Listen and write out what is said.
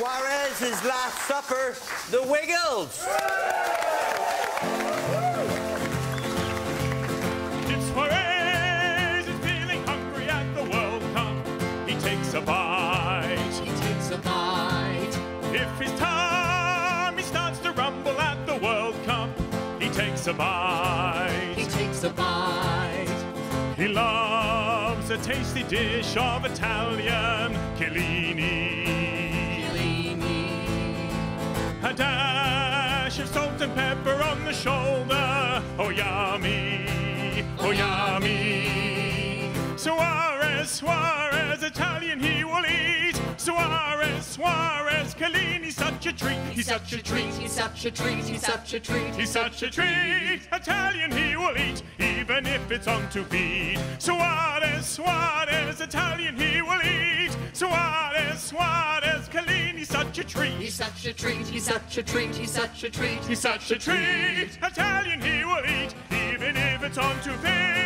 Suarez's Last Supper, The Wiggles. It's Suarez is feeling hungry at the World Cup. He takes a bite. He takes a bite. If his tummy starts to rumble at the World Cup, he takes a bite. He takes a bite. He loves a tasty dish of Italian salt and pepper on the shoulder. Oh, yummy. Oh, yummy. Suarez, Suarez, Italian he will eat. Suarez, Suarez, Chiellini, such a treat. He's such a treat. He's such a treat. He's such a treat. He's such a treat. Italian he will eat, even if it's on two feet. Suarez, Suarez, Italian he such a treat. He's such a treat. He's such a treat. He's such a treat. He's such a treat. Italian he will eat, even if it's on two feet.